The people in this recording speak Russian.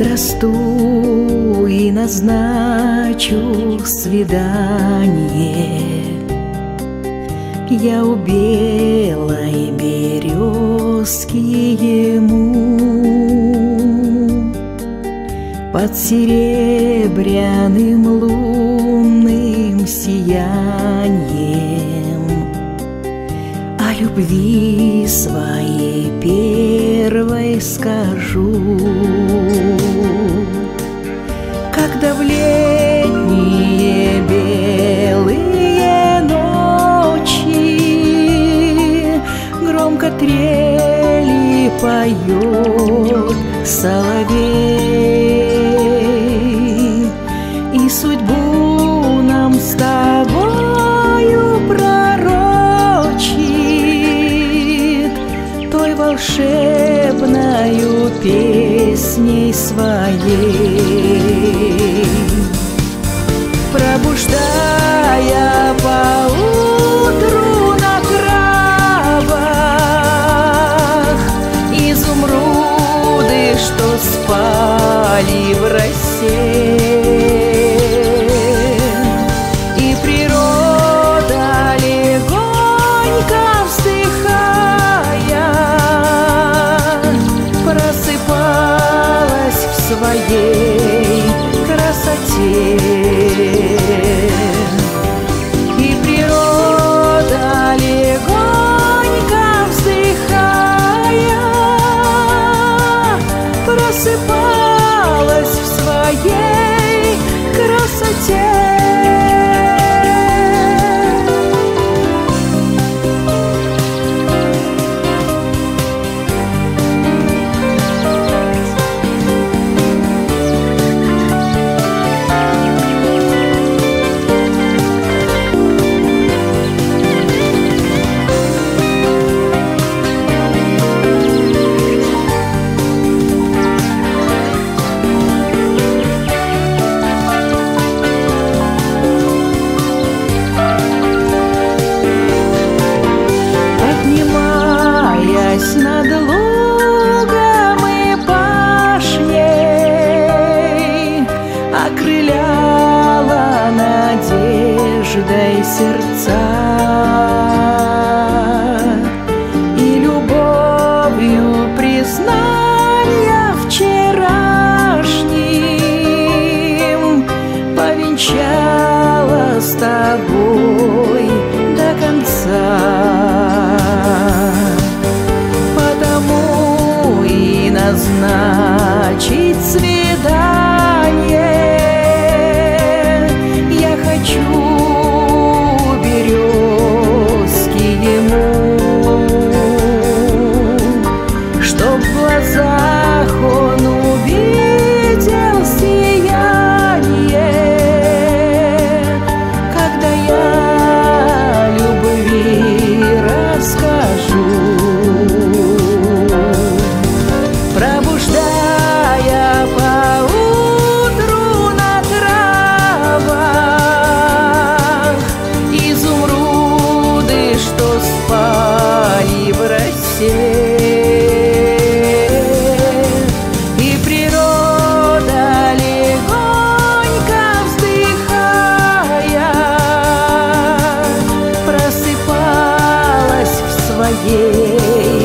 Подрасту и назначу свидание. Я у белой березки ему Под серебряным лунным сиянием. О любви своей первой скажу Громко трели поет соловей. И судьбу нам с тобою пророчит Той волшебною песней своей надеждой сердца моей.